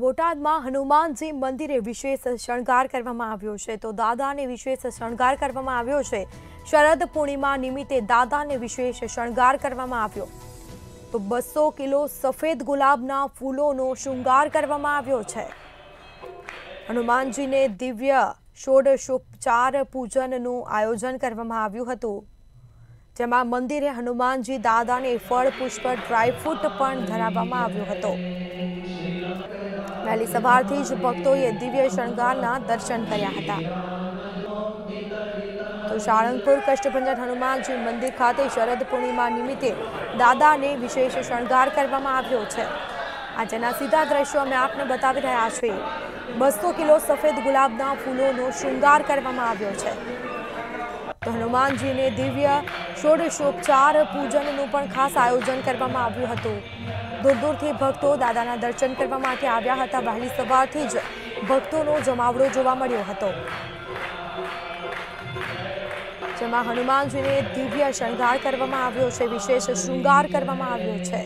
બોટાદમાં હનુમાનજી મંદિરે વિશેષ શણગાર કરવામાં આવ્યો છે. તો દાદાને વિશેષ શણગાર કરવામાં આવ્યો છે. શરદ પૂર્ણિમા નિમિત્તે દાદાને વિશેષ શણગાર કરવામાં આવ્યો. તો બસો કિલો સફેદ ગુલાબના ફૂલોનો શૃંગાર કરવામાં આવ્યો છે. હનુમાનજીને દિવ્ય ષોડશોપચાર પૂજનનું આયોજન કરવામાં આવ્યું હતું. જેમાં મંદિરે હનુમાનજી દાદાને ફળ પુષ્પ ડ્રાયફ્રૂટ પણ ધરાવવામાં આવ્યો હતો. વહેલી સવારથી જ ભક્તોએ દિવ્ય શણગારના દર્શન કર્યા હતા. તો સાળંગપુર કષ્ટભંજન હનુમાનજી મંદિર ખાતે શરદ પૂર્ણિમા નિમિત્તે દાદાને વિશેષ શણગાર કરવામાં આવ્યો છે. આજના સીધા દ્રશ્યો અમે આપને બતાવી રહ્યા છીએ. બસો કિલો સફેદ ગુલાબના ફૂલોનો શૃંગાર કરવામાં આવ્યો છે. તો હનુમાનજીને દિવ્ય ષોડશોપચાર પૂજનનું પણ ખાસ આયોજન કરવામાં આવ્યું હતું. દૂર દૂરથી ભક્તો દાદાના દર્શન કરવા માટે આવ્યા હતા. વહેલી સવારથી જ ભક્તોનો જમાવડો જોવા મળ્યો હતો. જેમાં હનુમાનજીને દિવ્ય શણગાર કરવામાં આવ્યો છે. વિશેષ શૃંગાર કરવામાં આવ્યો છે.